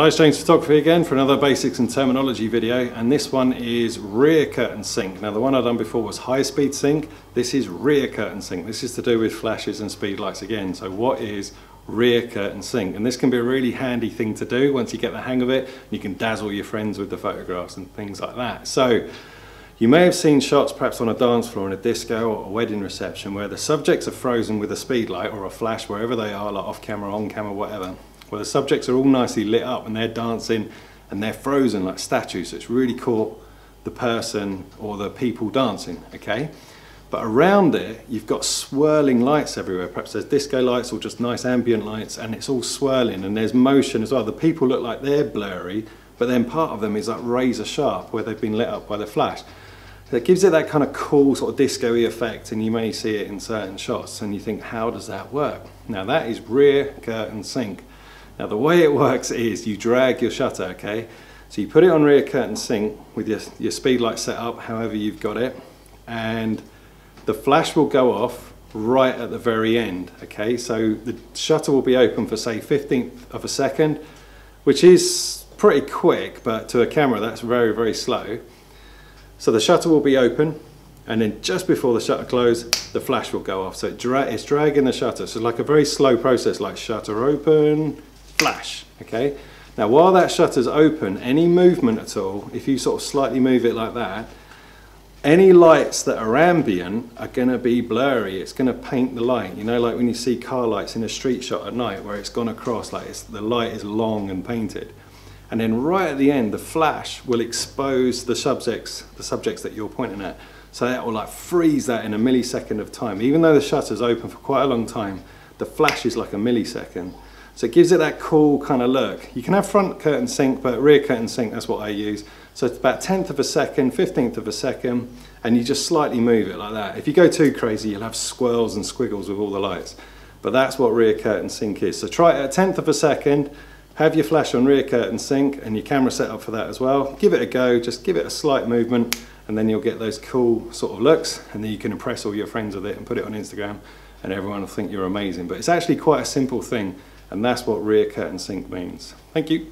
Hi, James Photography again for another basics and terminology video and this one is rear curtain sync. Now the one I've done before was high speed sync, this is rear curtain sync. This is to do with flashes and speed lights again. So what is rear curtain sync? And this can be a really handy thing to do once you get the hang of it. You can dazzle your friends with the photographs and things like that. So you may have seen shots perhaps on a dance floor in a disco or a wedding reception where the subjects are frozen with a speed light or a flash wherever they are, like off camera, on camera, whatever where the subjects are all nicely lit up and they're dancing and they're frozen like statues. So it's really caught the person or the people dancing, okay? But around it, you've got swirling lights everywhere. Perhaps there's disco lights or just nice ambient lights and it's all swirling and there's motion as well. The people look like they're blurry, but then part of them is like razor sharp where they've been lit up by the flash. So it gives it that kind of cool sort of disco-y effect and you may see it in certain shots and you think, how does that work? Now that is rear curtain sync. Now the way it works is you drag your shutter, okay? So you put it on rear curtain sync with your, your speed light set up, however you've got it, and the flash will go off right at the very end, okay? So the shutter will be open for say 15th of a second, which is pretty quick, but to a camera that's very, very slow. So the shutter will be open, and then just before the shutter close, the flash will go off. So it dra it's dragging the shutter. So like a very slow process, like shutter open, flash, okay? Now while that shutter's open, any movement at all, if you sort of slightly move it like that, any lights that are ambient are going to be blurry. It's going to paint the light. You know, like when you see car lights in a street shot at night where it's gone across, like the light is long and painted. And then right at the end, the flash will expose the subjects, the subjects that you're pointing at. So that will like freeze that in a millisecond of time. Even though the shutter's open for quite a long time, the flash is like a millisecond. So it gives it that cool kind of look. You can have front curtain sync, but rear curtain sync, that's what I use. So it's about 10th of a second, 15th of a second, and you just slightly move it like that. If you go too crazy, you'll have swirls and squiggles with all the lights. But that's what rear curtain sync is. So try it at 10th of a second, have your flash on rear curtain sync and your camera set up for that as well. Give it a go, just give it a slight movement and then you'll get those cool sort of looks and then you can impress all your friends with it and put it on Instagram and everyone will think you're amazing. But it's actually quite a simple thing and that's what rear curtain sync means. Thank you.